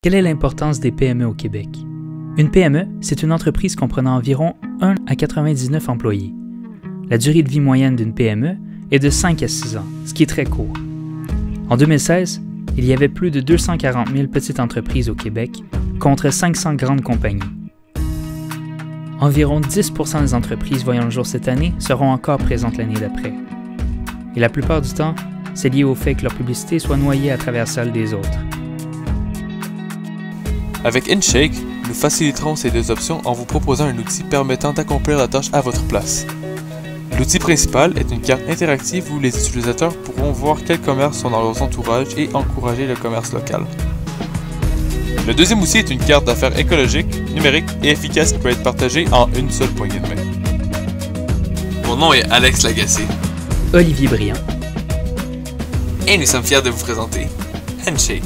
Quelle est l'importance des PME au Québec? Une PME, c'est une entreprise comprenant environ 1 à 99 employés. La durée de vie moyenne d'une PME est de 5 à 6 ans, ce qui est très court. En 2016, il y avait plus de 240 000 petites entreprises au Québec contre 500 grandes compagnies. Environ 10% des entreprises voyant le jour cette année seront encore présentes l'année d'après. Et la plupart du temps, c'est lié au fait que leur publicité soit noyée à travers celle des autres. Avec InShake, nous faciliterons ces deux options en vous proposant un outil permettant d'accomplir la tâche à votre place. L'outil principal est une carte interactive où les utilisateurs pourront voir quels commerces sont dans leur entourage et encourager le commerce local. Le deuxième outil est une carte d'affaires écologique, numérique et efficace qui peut être partagée en une seule poignée de main. Mon nom est Alex Lagacé. Olivier Briand. Et nous sommes fiers de vous présenter Handshake.